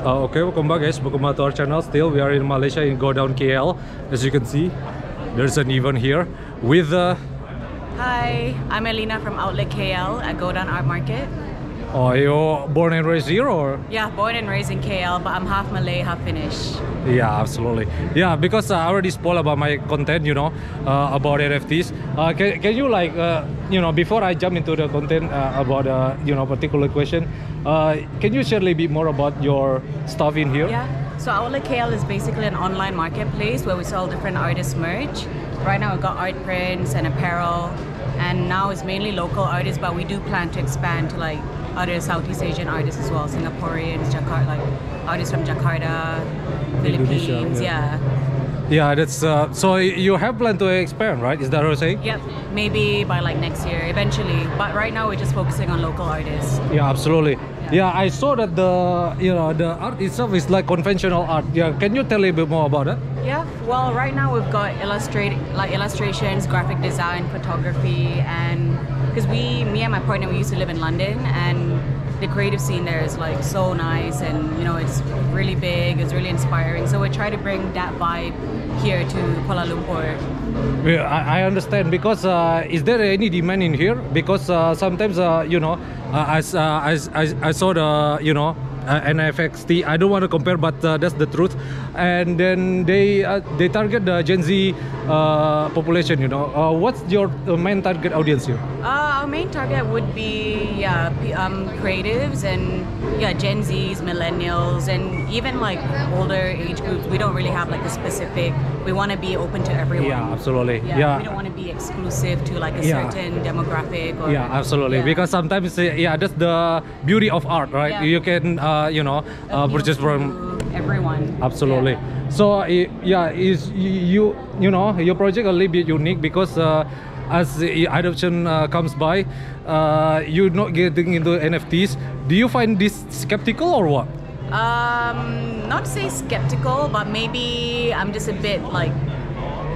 Uh, okay, welcome back guys, welcome back to our channel. Still, we are in Malaysia in Godown KL. As you can see, there's an event here with uh, Hi, I'm Elina from Outlet KL at Godown Art Market. Oh, you're born and raised here or? Yeah, born and raised in KL, but I'm half Malay, half Finnish. Yeah, absolutely. Yeah, because uh, I already spoiled about my content, you know, uh, about NFTs. Uh, can, can you like, uh, you know, before I jump into the content uh, about, uh, you know, particular question, uh, can you share a little bit more about your stuff in here? Yeah, so Outlet KL is basically an online marketplace where we sell different artists' merch. Right now we've got art prints and apparel, and now it's mainly local artists, but we do plan to expand to like other Southeast Asian artists as well, Singaporeans, Jakarta, like artists from Jakarta, Indonesia, Philippines, yeah. yeah. Yeah, that's, uh, so you have plan to expand, right? Is that what you're saying? Yep, maybe by like next year, eventually. But right now we're just focusing on local artists. Yeah, absolutely. Yeah. Yeah, I saw that the you know the art itself is like conventional art. Yeah, can you tell a bit more about it? Yeah, well, right now we've got illustrate like illustrations, graphic design, photography, and because we, me and my partner, we used to live in London, and the creative scene there is like so nice, and you know it's really big, it's really inspiring. So we try to bring that vibe here to Kuala Lumpur. Yeah, I, I understand because uh, is there any demand in here? Because uh, sometimes uh, you know, uh, as, uh, as as I saw the you know uh, NFXT. I don't want to compare, but uh, that's the truth. And then they uh, they target the Gen Z uh, population. You know, uh, what's your uh, main target audience here? Our main target would be yeah, um, creatives and yeah, Gen Zs, millennials, and even like older age groups. We don't really have like a specific. We want to be open to everyone. Yeah, absolutely. Yeah, Yeah. we don't want to be exclusive to like a Yeah. certain demographic. Or, Yeah, absolutely. Yeah. Because sometimes, uh, yeah, that's the beauty of art, right? Yeah. You can, uh, you know, uh, purchase from everyone. absolutely. So, yeah, is you, you know, your project a little bit unique because uh, as the adoption uh, comes by, uh, you're not getting into NFTs. Do you find this skeptical or what? Um, not to say skeptical, but maybe I'm just a bit like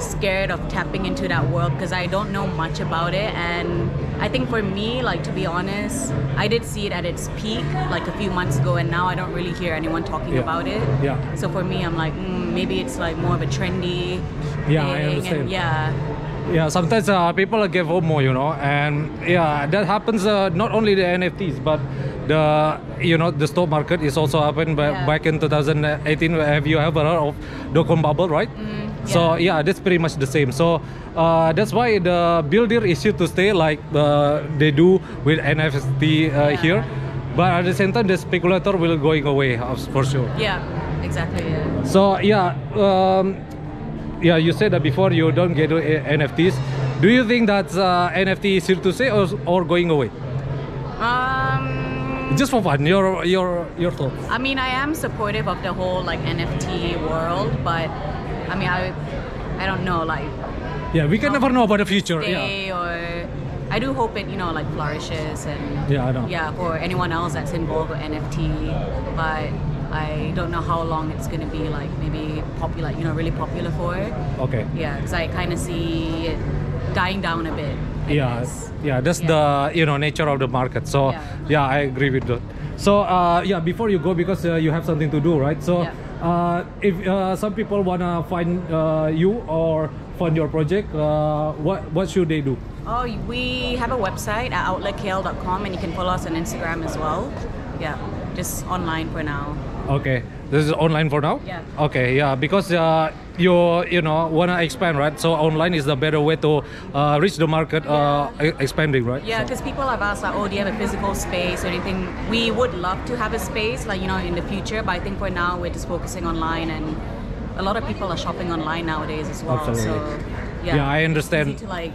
scared of tapping into that world because I don't know much about it. And I think for me, like to be honest, I did see it at its peak like a few months ago, and now I don't really hear anyone talking Yeah. about it. Yeah. So for me, I'm like, mm, maybe it's like more of a trendy. Yeah, I understand. And yeah. Yeah, sometimes uh, people get FOMO, you know, and yeah, that happens uh, not only the NFTs, but the you know the stock market is also happened ba- Yeah. back in 2018. Have you ever heard of dot-com bubble, right? So Mm, yeah. yeah, that's pretty much the same. So uh, that's why the builder is here to stay, like uh, they do with NFT uh, Yeah. here. But at the same time, the speculator will going away for sure. Yeah. Exactly. Yeah. So yeah, um, yeah, you said that before you don't get uh, NFTs. Do you think that uh, NFT is here to stay or, or going away? Um. Just for fun, your your your thoughts. I mean, I am supportive of the whole like NFT world, but I mean, I I don't know, like Yeah, we can never know about the future. Yeah, or I do hope it, you know, like flourishes and yeah, I don't know. yeah, for anyone else that's involved with NFT, but I don't know how long it's gonna be like maybe popular, you know, really popular for. Okay. Yeah, because I kind of see it dying down a bit. I Yeah, guess. yeah, that's Yeah. the you know nature of the market. So Yeah. yeah, I agree with that. So uh, yeah, before you go because uh, you have something to do, right? So Yeah. uh, if uh, some people wanna find uh, you or fund your project, uh, what what should they do? Oh, we have a website at outletkl.com and you can follow us on Instagram as well. Yeah, just online for now. Okay, this is online for now. Yeah. Okay, yeah, because uh, you you know wanna expand, right? So online is the better way to uh, reach the market, uh, e- expanding, right? Yeah, So- because people have asked like, oh, do you have a physical space or anything? We would love to have a space, like you know, in the future. But I think for now, we're just focusing online, and a lot of people are shopping online nowadays as well. Absolutely. So yeah, Yeah, I understand. It's easy to like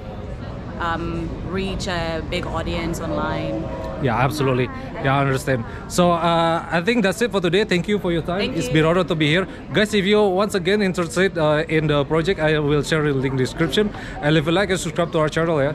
um, reach a big audience online. Yeah, absolutely. Yeah, I understand. So uh, I think that's it for today. Thank you for your time. Thank It's you. been honor to be here, guys. If you once again interested uh, in the project, I will share the link description. And if you like, and subscribe to our channel. Yeah.